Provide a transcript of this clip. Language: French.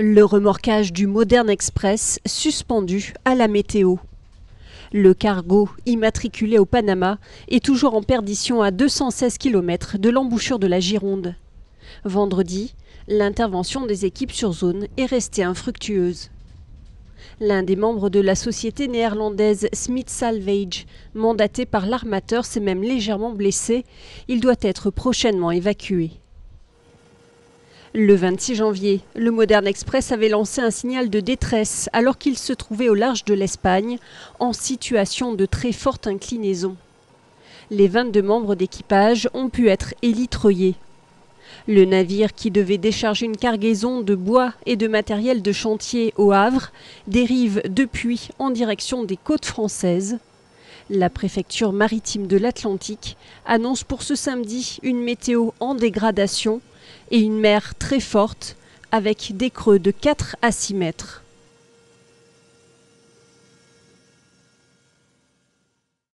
Le remorquage du Modern Express suspendu à la météo. Le cargo, immatriculé au Panama, est toujours en perdition à 216 km de l'embouchure de la Gironde. Vendredi, l'intervention des équipes sur zone est restée infructueuse. L'un des membres de la société néerlandaise Smith Salvage, mandaté par l'armateur, s'est même légèrement blessé. Il doit être prochainement évacué. Le 26 janvier, le Modern Express avait lancé un signal de détresse alors qu'il se trouvait au large de l'Espagne, en situation de très forte inclinaison. Les 22 membres d'équipage ont pu être élitreillés. Le navire qui devait décharger une cargaison de bois et de matériel de chantier au Havre dérive depuis en direction des côtes françaises. La préfecture maritime de l'Atlantique annonce pour ce samedi une météo en dégradation et une mer très forte avec des creux de 4 à 6 mètres.